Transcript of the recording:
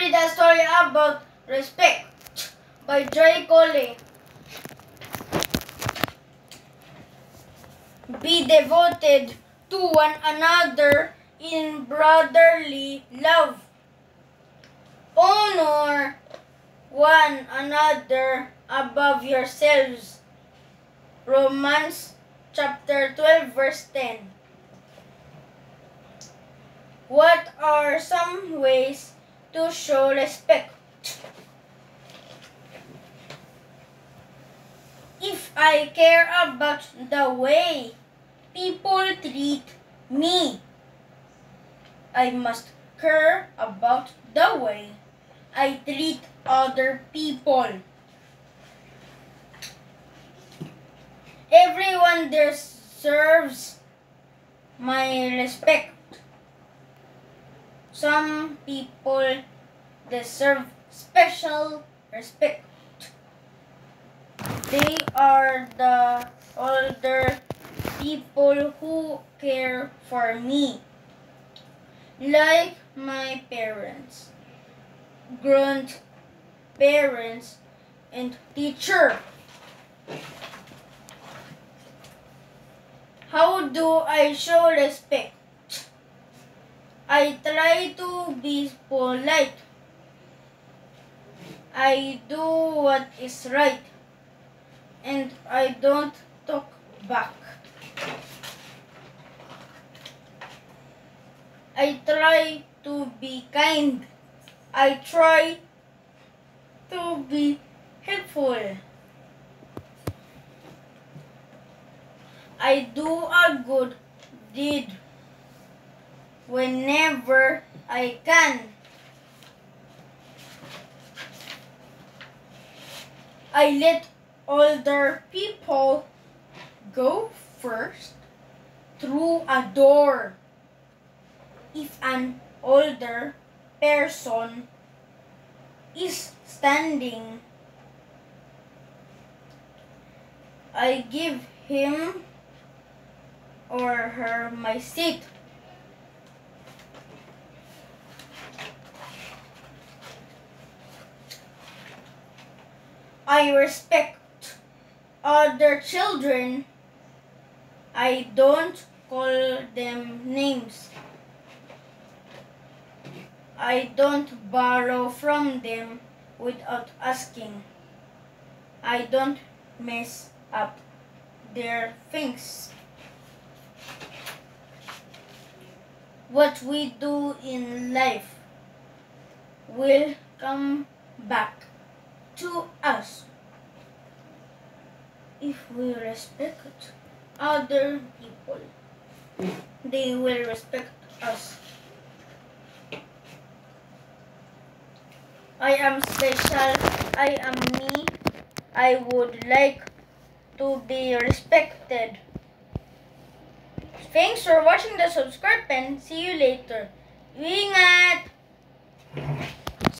read a story about respect by Joy Cole. Be devoted to one another in brotherly love. Honor one another above yourselves. Romans chapter 12 verse 10. What are some ways to show respect? If I care about the way people treat me, I must care about the way I treat other people. Everyone deserves my respect. Some people deserve special respect. They are the older people who care for me, like my parents, grandparents, and teacher. How do I show respect? I try to be polite. I do what is right. And I don't talk back. I try to be kind. I try to be helpful. I do a good deed whenever I can. I let older people go first through a door. If an older person is standing, I give him or her my seat. I respect other children. I don't call them names. I don't borrow from them without asking. I don't mess up their things. What we do in life will come back to us if we respect other people. They will respect us. I am special. I am me. I would like to be respected. Thanks for watching the subscribe and see you later. Ingat!